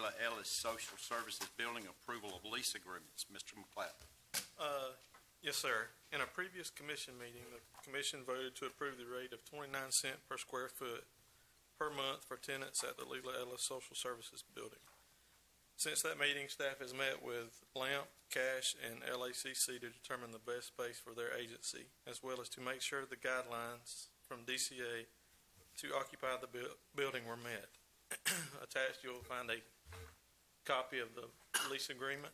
Leila Ellis Social Services Building Approval of Lease Agreements. Mr. McLeod. Uh, Yes, sir. In a previous commission meeting, the commission voted to approve the rate of 29 cent per square foot per month for tenants at the Leila Ellis Social Services Building. Since that meeting, staff has met with LAMP, CASH, and LACC to determine the best space for their agency, as well as to make sure the guidelines from DCA to occupy the buil- building were met. Attached, you'll find a copy of the lease agreement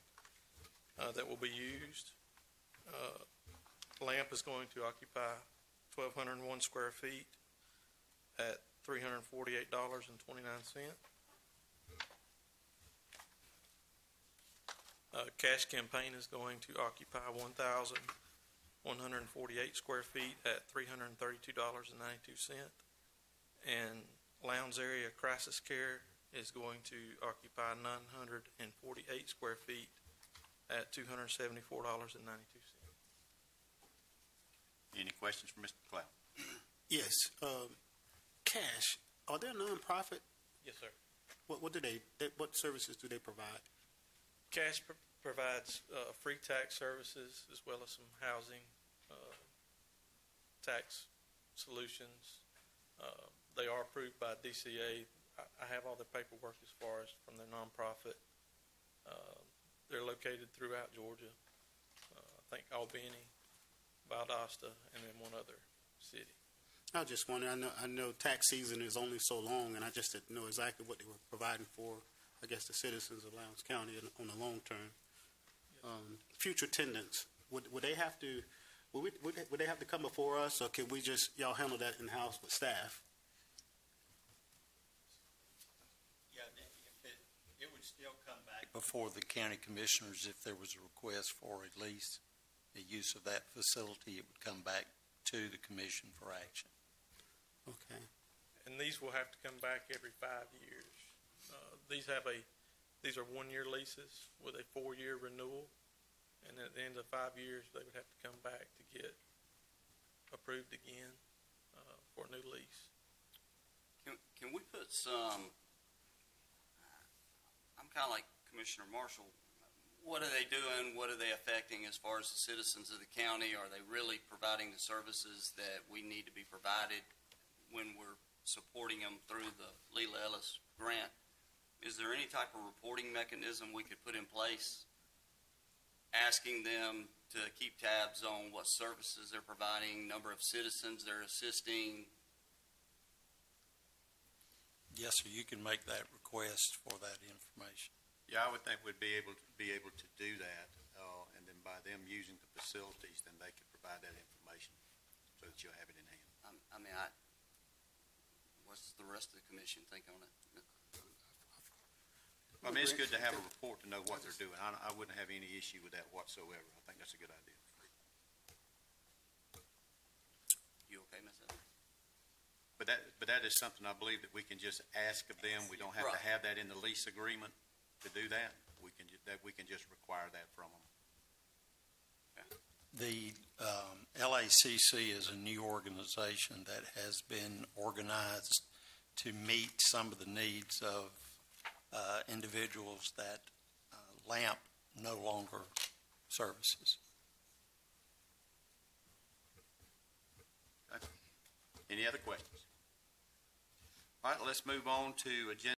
uh, that will be used. Uh, Lamp is going to occupy 1,201 square feet at $348.29. Uh, Cash Campaign is going to occupy 1,148 square feet at $332.92. And Lowndes Area Crisis Care is going to occupy 948 square feet at $274.92. Any questions for Mr. McLeod? Yes, um, Cash, are they a nonprofit? Yes, sir. What, what do they, they, what services do they provide? Cash pr- provides uh, free tax services as well as some housing, uh, tax solutions. Uh, They are approved by DCA. I I have all the paperwork as far as from their nonprofit. Uh, They're located throughout Georgia. Uh, I think Albany, Valdosta, and then one other city. I was just wondering, I know, I know tax season is only so long, and I just didn't know exactly what they were providing for, I guess, the citizens of Lowndes County in- on the long term. Um, future tenants, would, would they have to, would, we, would, they, would they have to come before us, or could we just, y'all handle that in-house with staff? Yeah, if it, it would still come back. Before the county commissioners, if there was a request for a lease, the use of that facility, it would come back to the commission for action. Okay, And these will have to come back every five years. Uh, These have a, these are one-year leases with a four-year renewal. And at the end of five years, they would have to come back to get approved again uh, for a new lease. Can, can we put some, I'm kind of like Commissioner Marshall. What are they doing? What are they affecting as far as the citizens of the county? Are they really providing the services that we need to be provided when we're supporting them through the Leila Ellis grant? Is there any type of reporting mechanism we could put in place? Asking them to keep tabs on what services they're providing, number of citizens they're assisting, Yes, sir, you can make that request for that information. Yeah, I would think we'd be able to, be able to do that, uh, and then by them using the facilities, then they could provide that information so that you'll have it in hand. I, I mean, I, what's the rest of the commission think on it? I mean, it's good to have a report to know what they're doing. I, I wouldn't have any issue with that whatsoever. I think that's a good idea. You okay, Ms. Evans? But that, but that is something I believe that we can just ask of them. We don't have to Right. have that in the lease agreement to do that. We can, ju- that, we can just require that from them. The um, LACC is a new organization that has been organized to meet some of the needs of uh, individuals that uh, LAMP no longer services. Any other questions? All right, let's move on to agenda